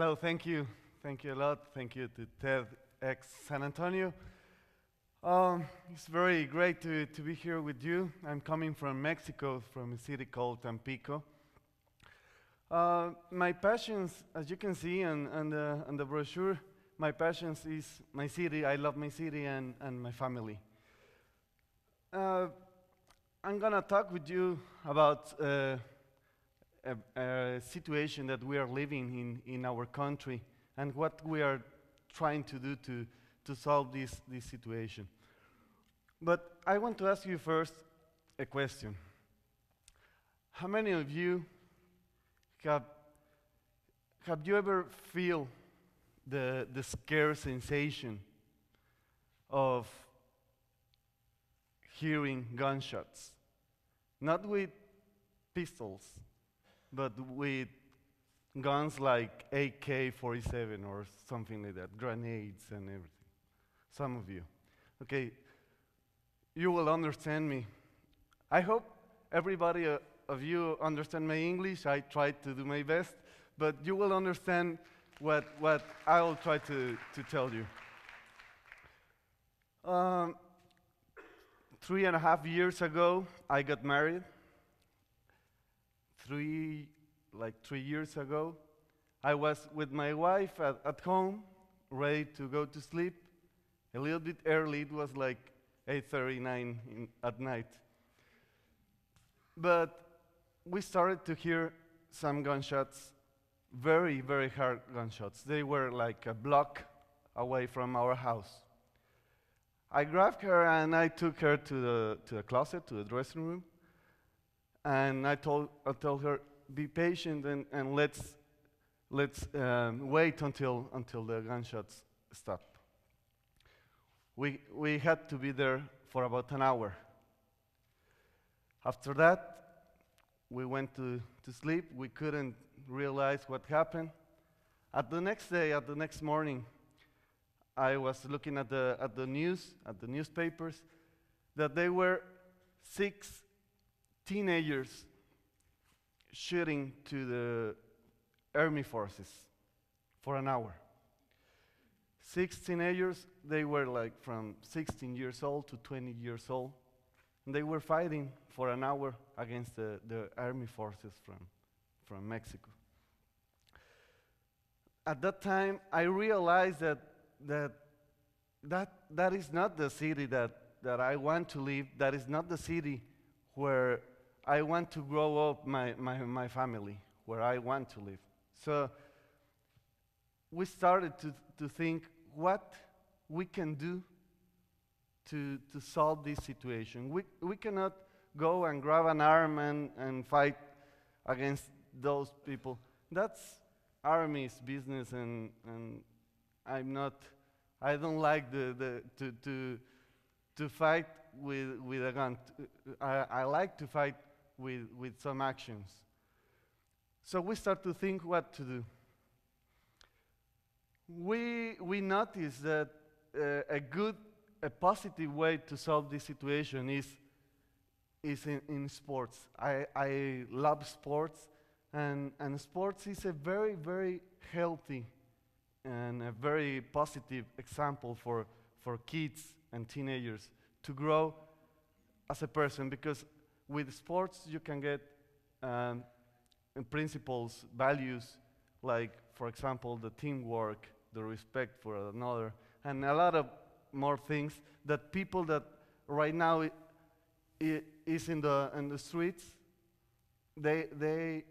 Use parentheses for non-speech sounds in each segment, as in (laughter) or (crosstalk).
Hello, thank you. Thank you a lot. Thank you to TEDx San Antonio. Um, it's very great to, to be here with you. I'm coming from Mexico, from a city called Tampico. Uh, my passions, as you can see on, on, the, on the brochure, my passions is my city. I love my city and, and my family. Uh, I'm gonna talk with you about uh, a, a situation that we are living in in our country and what we are trying to do to, to solve this, this situation. But I want to ask you first a question. How many of you have, have you ever feel the, the scare sensation of hearing gunshots? Not with pistols, but with guns like AK-47 or something like that, grenades and everything. Some of you. Okay, you will understand me. I hope everybody uh, of you understand my English. I tried to do my best, but you will understand what, what I will try to, to tell you. Um, three and a half years ago, I got married. Three like three years ago. I was with my wife at, at home, ready to go to sleep. A little bit early, it was like 8.39 in, at night. But we started to hear some gunshots, very, very hard gunshots. They were like a block away from our house. I grabbed her and I took her to the, to the closet, to the dressing room, and I told, I told her, be patient and, and let's, let's um, wait until, until the gunshots stop. We, we had to be there for about an hour. After that, we went to, to sleep. We couldn't realize what happened. At the next day, at the next morning, I was looking at the, at the news, at the newspapers, that there were six teenagers shooting to the army forces for an hour. Six teenagers, they were like from 16 years old to 20 years old. And they were fighting for an hour against the, the army forces from, from Mexico. At that time, I realized that, that, that that is not the city that, that I want to live. That is not the city where I want to grow up my, my, my family where I want to live. So we started to, to think what we can do to, to solve this situation. We, we cannot go and grab an arm and, and fight against those people. That's army's business, and, and I'm not, I don't like the, the, to, to, to fight with, with a gun. I, I like to fight with, with some actions. So we start to think what to do. We, we notice that uh, a good, a positive way to solve this situation is, is in, in sports. I, I love sports, and, and sports is a very, very healthy and a very positive example for, for kids and teenagers to grow as a person because with sports, you can get um, principles, values, like, for example, the teamwork, the respect for another, and a lot of more things that people that right now is in the, in the streets, they, they,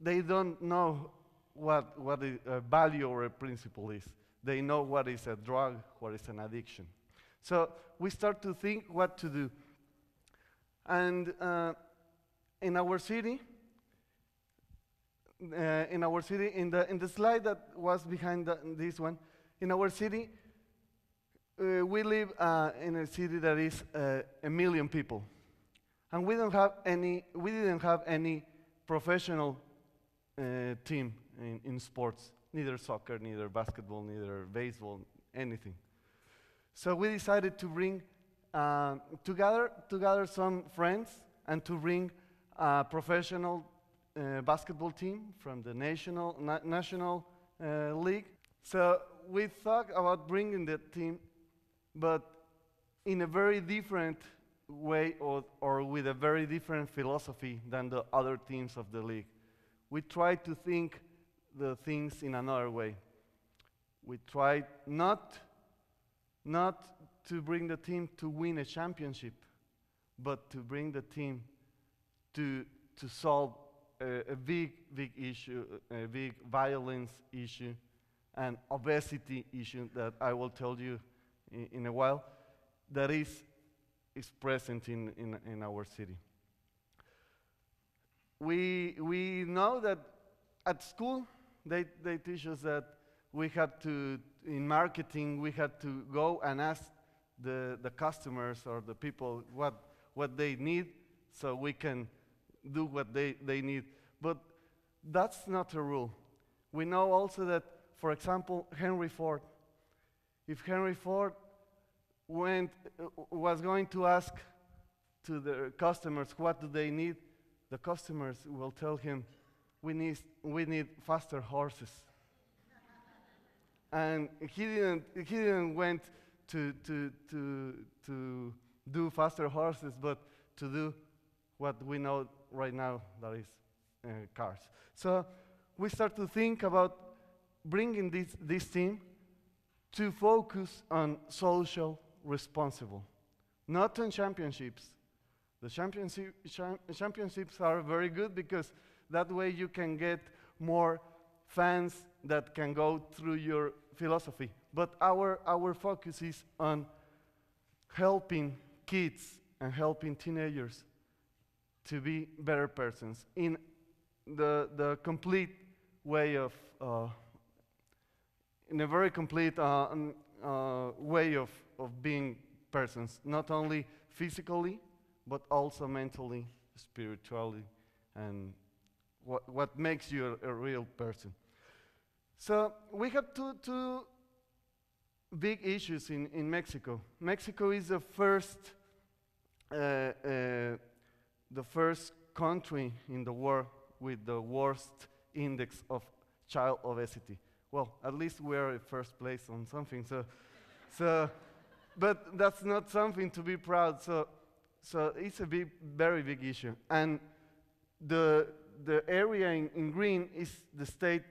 they don't know what, what a value or a principle is. They know what is a drug, what is an addiction. So we start to think what to do. And uh, in our city, uh, in our city, in the, in the slide that was behind the, this one, in our city, uh, we live uh, in a city that is uh, a million people. And we don't have any, we didn't have any professional uh, team in, in sports, neither soccer, neither basketball, neither baseball, anything. So we decided to bring uh, to, gather, to gather some friends and to bring a professional uh, basketball team from the national, na national uh, league. So we thought about bringing that team, but in a very different way or, or with a very different philosophy than the other teams of the league. We tried to think the things in another way. We tried not, not to bring the team to win a championship, but to bring the team to, to solve a, a big, big issue, a big violence issue, and obesity issue that I will tell you in, in a while, that is, is present in, in, in our city. We, we know that at school, they, they teach us that we had to, in marketing, we had to go and ask the, the customers or the people what, what they need so we can do what they, they need. But that's not a rule. We know also that, for example, Henry Ford, if Henry Ford went, uh, was going to ask to the customers what do they need, the customers will tell him, we need, we need faster horses. and he didn't, he didn't went to, to, to, to do faster horses, but to do what we know right now that is uh, cars. So we start to think about bringing this, this team to focus on social responsible, not on championships. The championship, cha championships are very good because that way you can get more fans that can go through your philosophy. But our, our focus is on helping kids and helping teenagers to be better persons in the, the complete way of, uh, in a very complete uh, uh, way of, of being persons, not only physically, but also mentally, spiritually, and what, what makes you a, a real person. So we have two, two big issues in, in Mexico. Mexico is the first, uh, uh, the first country in the world with the worst index of child obesity. Well, at least we're in first place on something. So, so, but that's not something to be proud. So, so it's a big, very big issue. And the the area in, in green is the state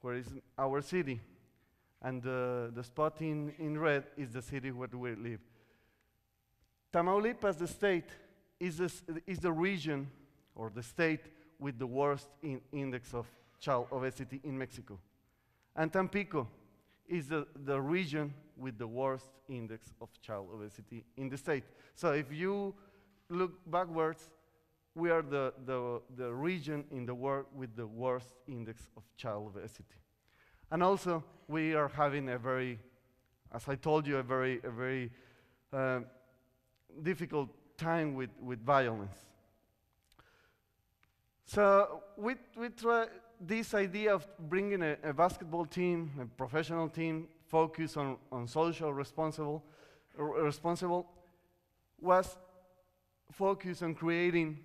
where is our city. And the, the spot in, in red is the city where we live. Tamaulipas, the state, is, is the region or the state with the worst in index of child obesity in Mexico. And Tampico is the, the region with the worst index of child obesity in the state. So if you look backwards, we are the, the, the region in the world with the worst index of child obesity. And also, we are having a very, as I told you, a very, a very uh, difficult time with, with violence. So we, we try this idea of bringing a, a basketball team, a professional team, focus on, on social responsible, responsible, was focused on creating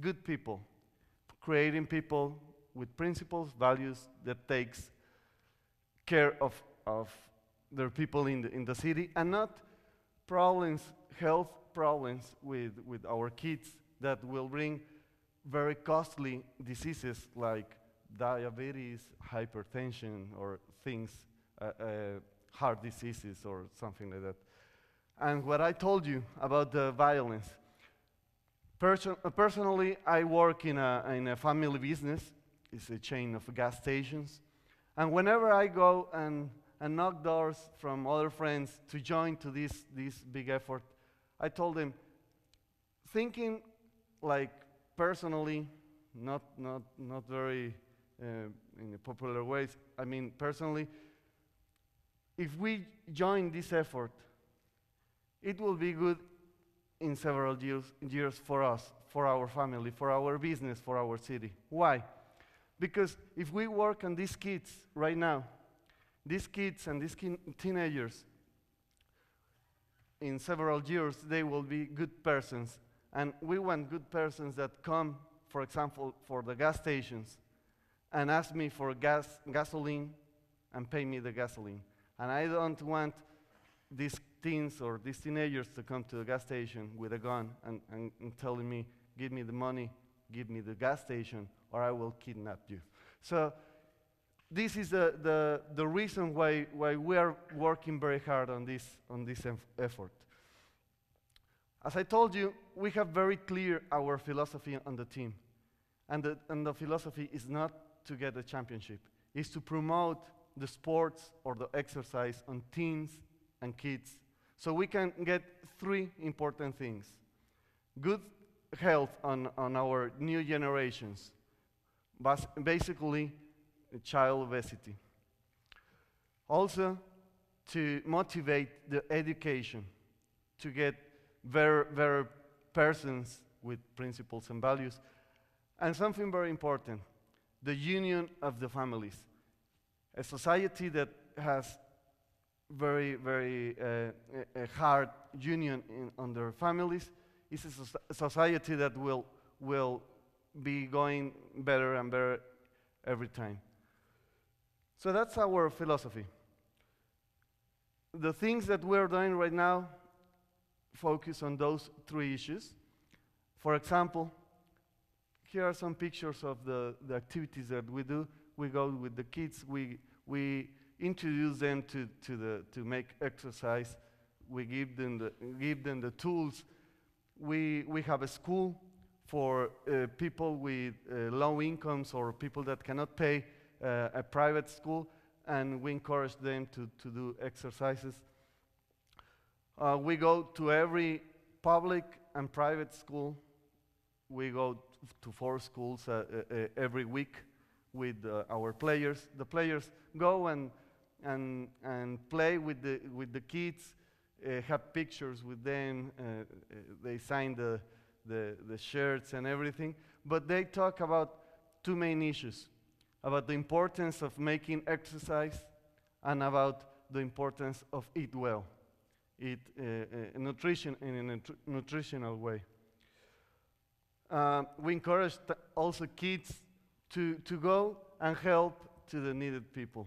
good people, creating people with principles, values that takes care of, of their people in the, in the city and not problems, health problems with, with our kids that will bring very costly diseases like diabetes, hypertension, or things, uh, uh, heart diseases, or something like that. And what I told you about the violence. Person uh, personally, I work in a, in a family business. It's a chain of gas stations. And whenever I go and, and knock doors from other friends to join to this, this big effort, I told them, thinking like personally, not, not, not very uh, in popular ways, I mean personally, if we join this effort, it will be good in several years, years for us, for our family, for our business, for our city. Why? Because if we work on these kids right now, these kids and these teenagers, in several years, they will be good persons. And we want good persons that come, for example, for the gas stations and ask me for gas, gasoline and pay me the gasoline. And I don't want these teens or these teenagers to come to the gas station with a gun and, and, and telling me, give me the money, give me the gas station, or I will kidnap you. So this is the, the, the reason why, why we are working very hard on this, on this effort. As I told you, we have very clear our philosophy on the team. And the, and the philosophy is not to get a championship, it's to promote the sports or the exercise on teens and kids. So we can get three important things good health on, on our new generations, bas- basically, child obesity. Also, to motivate the education to get very, very persons with principles and values. And something very important the union of the families. A society that has very, very uh, hard union in, on their families is a, society that will, will be going better and better every time. So that's our philosophy. The things that we're doing right now focus on those three issues. For example, here are some pictures of the, the activities that we do. We go with the kids, we, we introduce them to, to, the, to make exercise, we give them the, give them the tools. We, we have a school for uh, people with uh, low incomes or people that cannot pay uh, a private school, and we encourage them to, to do exercises. Uh, we go to every public and private school. We go to four schools uh, every week with our players. The players go and, and, and play with the, with the kids, uh, have pictures with them, uh, uh, they sign the, the, the shirts and everything. But they talk about two main issues about the importance of making exercise and about the importance of eat well eat uh, uh, nutrition in a nutri- nutritional way. Uh, we encourage also kids to, to go and help to the needed people,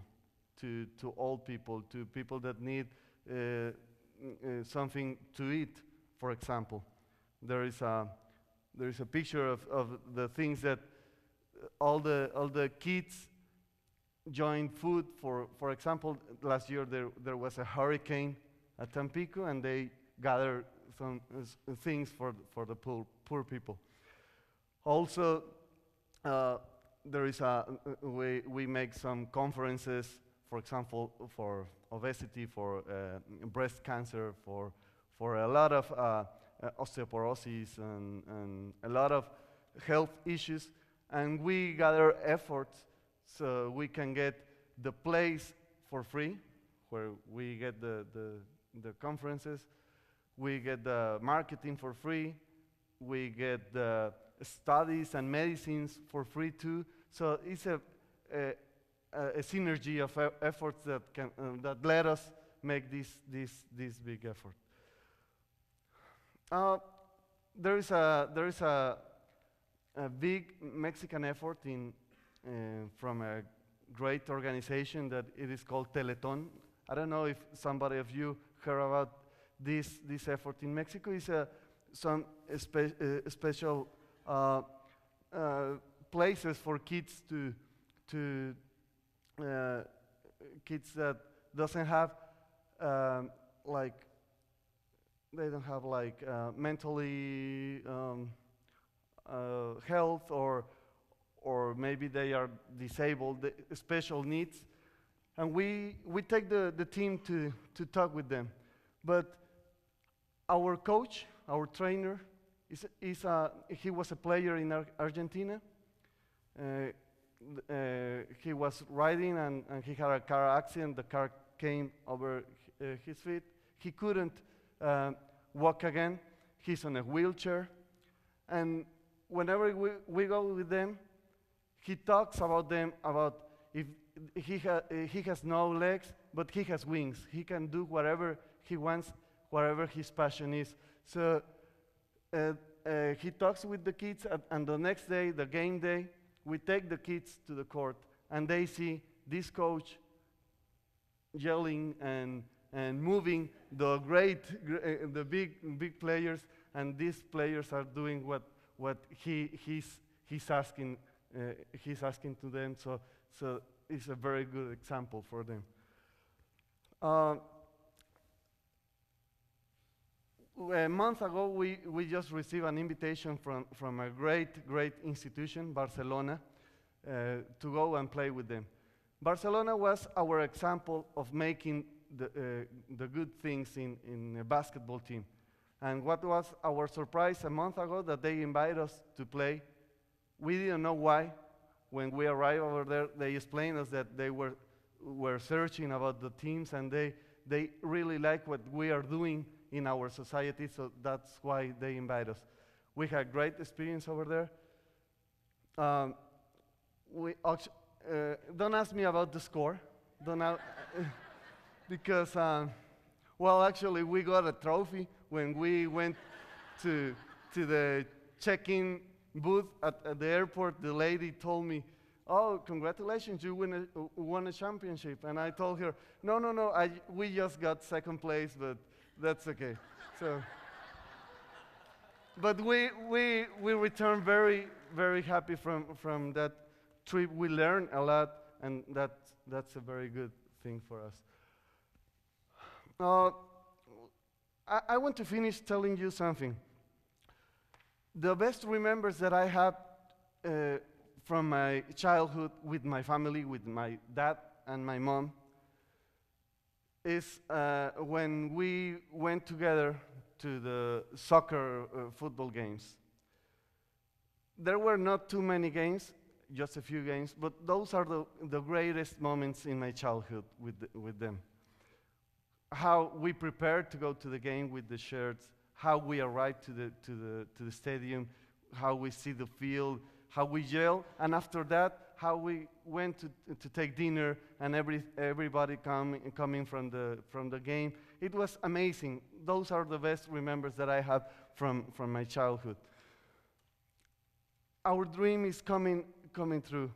to, to old people, to people that need uh, uh, something to eat, for example. There is a, there is a picture of, of the things that all the, all the kids join food. For, for example, last year there, there was a hurricane at Tampico, and they gather some uh, things for, for the poor, poor people. Also, uh, there is a, uh, we, we make some conferences, for example, for obesity, for uh, breast cancer, for, for a lot of uh, uh, osteoporosis and, and a lot of health issues. And we gather efforts so we can get the place for free, where we get the, the, the conferences, we get the marketing for free, we get the studies and medicines for free too. So it's a, a, a synergy of efforts that, can, uh, that let us make this, this, this big effort. Uh, there is a, there is a, a big Mexican effort in, uh, from a great organization that it is called Teleton. I don't know if somebody of you heard about this, this effort in Mexico. It's a, some spe- uh, special uh, uh, places for kids to, to kids that doesn't have um, like they don't have like uh, mentally um, uh, health or or maybe they are disabled, special needs, and we we take the, the team to to talk with them, but our coach, our trainer, is is a, he was a player in Ar- Argentina. Uh, uh, he was riding and, and he had a car accident. The car came over uh, his feet. He couldn't uh, walk again. He's on a wheelchair. And whenever we, we go with them, he talks about them about if he, ha- he has no legs, but he has wings. He can do whatever he wants, whatever his passion is. So uh, uh, he talks with the kids, and the next day, the game day, we take the kids to the court, and they see this coach yelling and, and moving the great, gr- uh, the big, big players, and these players are doing what, what he, he's, he's, asking, uh, he's asking to them. So, so it's a very good example for them. Uh, a month ago, we, we just received an invitation from, from a great, great institution, Barcelona, uh, to go and play with them. Barcelona was our example of making the, uh, the good things in, in a basketball team. And what was our surprise a month ago that they invited us to play? We didn't know why. When we arrived over there, they explained us that they were, were searching about the teams and they, they really like what we are doing in our society, so that's why they invite us. We had great experience over there. Um, we uh, don't ask me about the score, don't (laughs) because um, well, actually, we got a trophy when we went to to the check-in booth at, at the airport. The lady told me, "Oh, congratulations, you win a, won a championship." And I told her, "No, no, no, I, we just got second place, but that's okay." So, but we we we returned very very happy from from that trip. We learned a lot, and that that's a very good thing for us. Uh, I, I want to finish telling you something. The best remembers that I have uh, from my childhood with my family, with my dad and my mom, is uh, when we went together to the soccer uh, football games. There were not too many games, just a few games, but those are the, the greatest moments in my childhood with, the, with them how we prepared to go to the game with the shirts, how we arrived to the, to the, to the stadium, how we see the field, how we yell, and after that, how we went to, to take dinner and every, everybody come, coming from the, from the game. It was amazing. Those are the best remembers that I have from, from my childhood. Our dream is coming, coming true.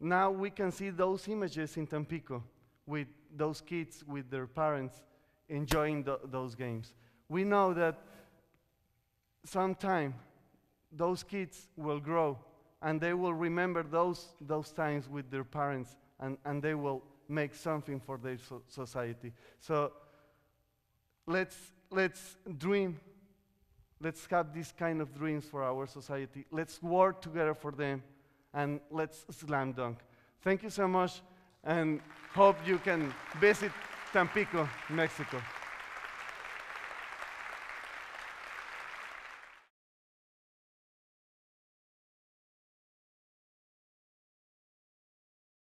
Now we can see those images in Tampico with those kids, with their parents, enjoying tho- those games. We know that sometime those kids will grow and they will remember those, those times with their parents and, and they will make something for their so- society. So let's, let's dream. Let's have these kind of dreams for our society. Let's work together for them and let's slam dunk. Thank you so much and hope you can visit Tampico, Mexico.